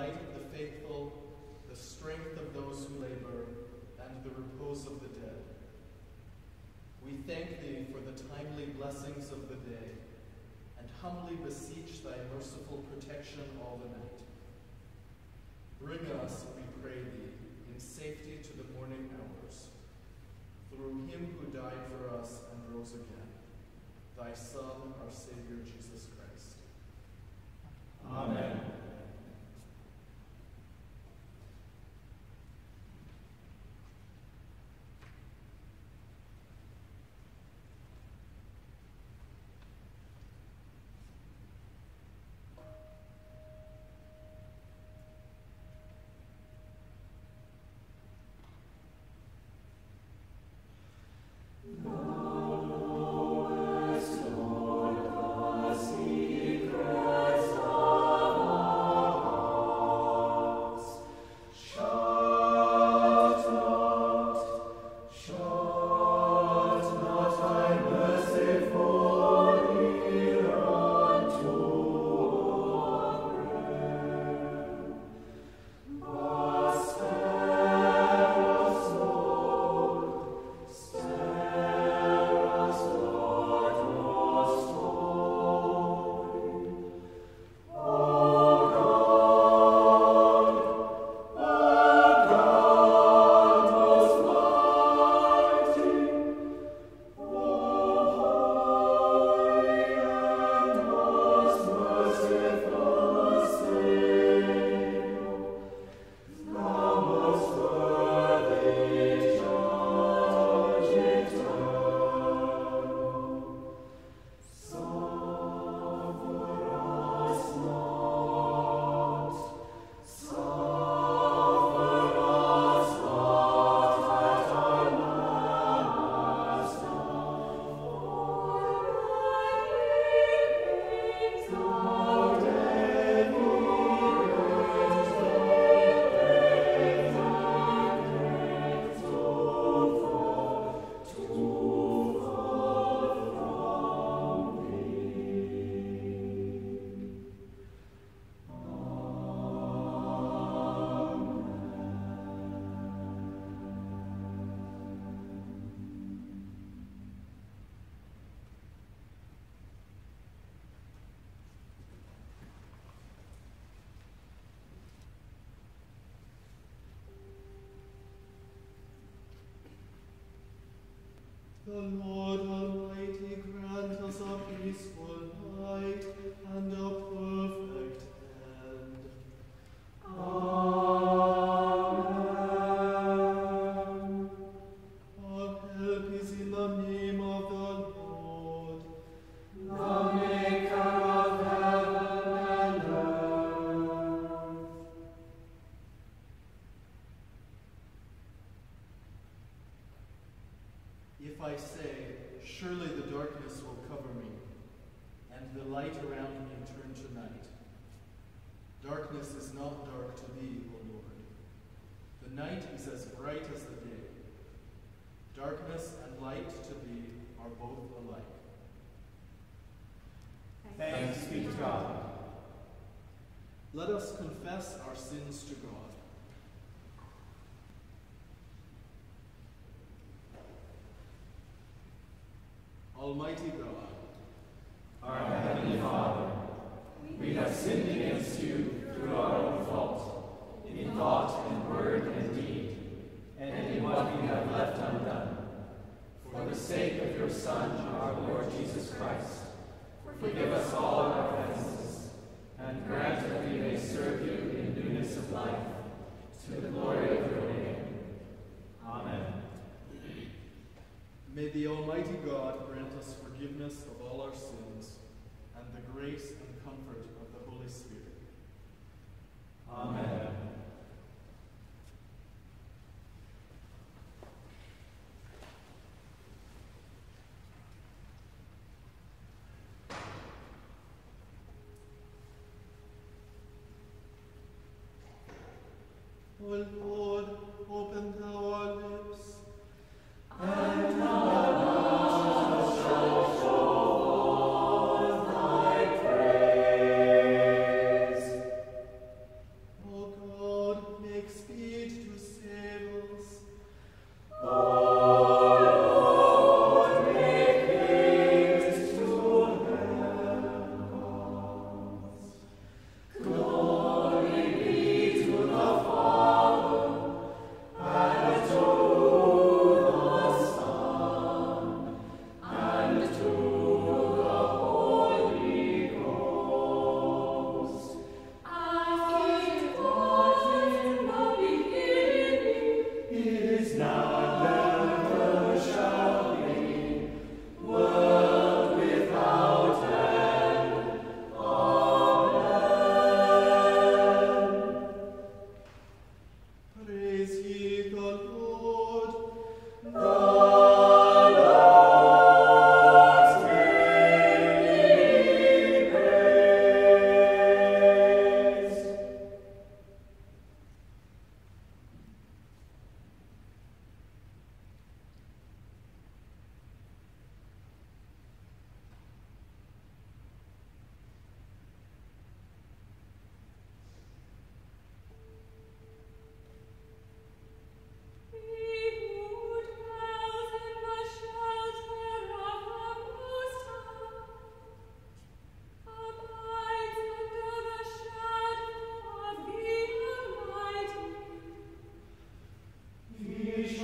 light of the faithful, the strength of those who labor, and the repose of the dead. We thank thee for the timely blessings of the day, and humbly beseech thy merciful protection all the night. Bring us, we pray thee, in safety to the morning hours, through him who died for us and rose again, thy Son, our Savior Jesus Christ. Amen. The Lord Let us confess our sins to God. Almighty God, Our Heavenly Father, we have sinned against you through our own fault, in thought and word and deed, and in what we have left undone. For the sake of your Son, our Lord Jesus Christ, forgive us all our offenses, and grant that we may serve you in newness of life, to the glory of your name. Amen. may the Almighty God grant us forgiveness of all our sins and the grace and comfort of the Holy Spirit. Amen. O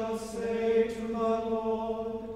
shall say to the Lord,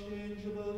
unchangeable